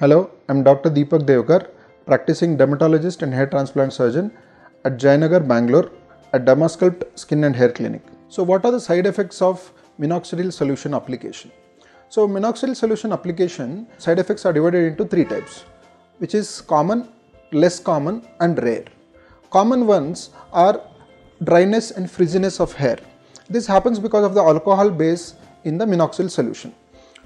Hello, I'm Dr. Deepak Devakar, practicing dermatologist and hair transplant surgeon at Jayanagar, Bangalore at Dermasculpt Skin and Hair Clinic. So, what are the side effects of minoxidil solution application? So, minoxidil solution application side effects are divided into three types, which is common, less common, and rare. Common ones are dryness and frizziness of hair. This happens because of the alcohol base in the minoxidil solution.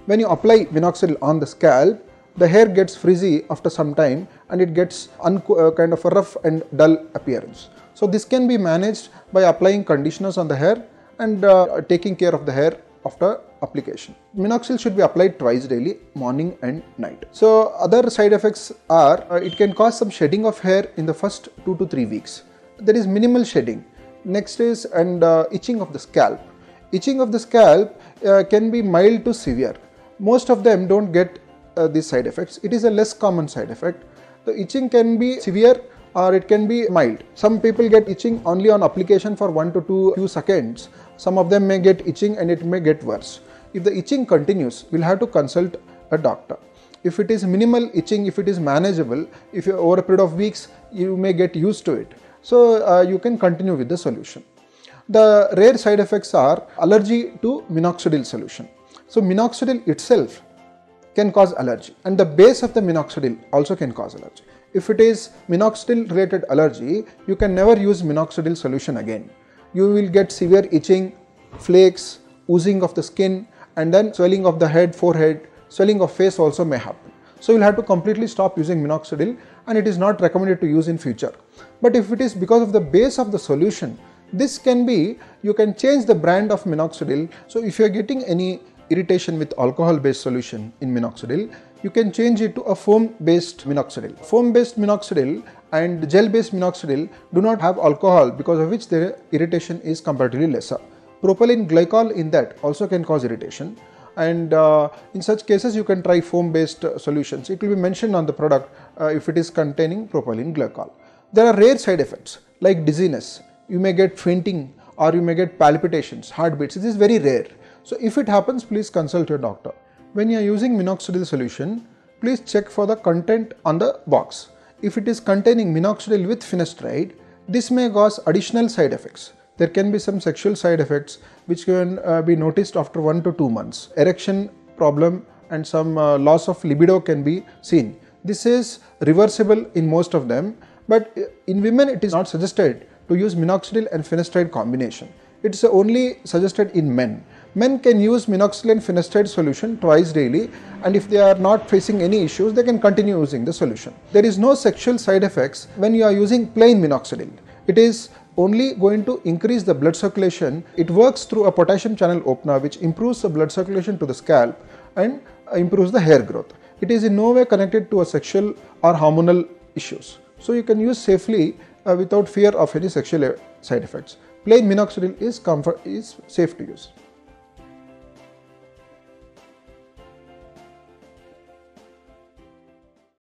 When you apply minoxidil on the scalp, the hair gets frizzy after some time and it gets uh, kind of a rough and dull appearance. So this can be managed by applying conditioners on the hair and uh, taking care of the hair after application. Minoxidil should be applied twice daily, morning and night. So other side effects are uh, it can cause some shedding of hair in the first 2 to 3 weeks. There is minimal shedding. Next is and uh, itching of the scalp. Itching of the scalp uh, can be mild to severe. Most of them don't get uh, these side effects. It is a less common side effect. The itching can be severe or it can be mild. Some people get itching only on application for 1 to 2 few seconds. Some of them may get itching and it may get worse. If the itching continues, we'll have to consult a doctor. If it is minimal itching, if it is manageable, if you, over a period of weeks, you may get used to it. So uh, you can continue with the solution. The rare side effects are allergy to minoxidil solution. So minoxidil itself can cause allergy and the base of the minoxidil also can cause allergy. If it is minoxidil related allergy, you can never use minoxidil solution again. You will get severe itching, flakes, oozing of the skin and then swelling of the head, forehead, swelling of face also may happen. So you'll have to completely stop using minoxidil and it is not recommended to use in future. But if it is because of the base of the solution, this can be, you can change the brand of minoxidil. So if you are getting any irritation with alcohol based solution in minoxidil, you can change it to a foam based minoxidil. Foam based minoxidil and gel based minoxidil do not have alcohol because of which their irritation is comparatively lesser. Propylene glycol in that also can cause irritation and uh, in such cases you can try foam based uh, solutions. It will be mentioned on the product uh, if it is containing propylene glycol. There are rare side effects like dizziness, you may get fainting or you may get palpitations, heartbeats. This is very rare. So if it happens, please consult your doctor. When you are using minoxidil solution, please check for the content on the box. If it is containing minoxidil with finasteride, this may cause additional side effects. There can be some sexual side effects which can uh, be noticed after 1 to 2 months. Erection problem and some uh, loss of libido can be seen. This is reversible in most of them, but in women it is not suggested to use minoxidil and finasteride combination. It is only suggested in men. Men can use minoxidil and finasteride solution twice daily and if they are not facing any issues, they can continue using the solution. There is no sexual side effects when you are using plain minoxidil. It is only going to increase the blood circulation. It works through a potassium channel opener which improves the blood circulation to the scalp and improves the hair growth. It is in no way connected to a sexual or hormonal issues. So you can use safely uh, without fear of any sexual side effects. Plain minoxidil is comfort is safe to use.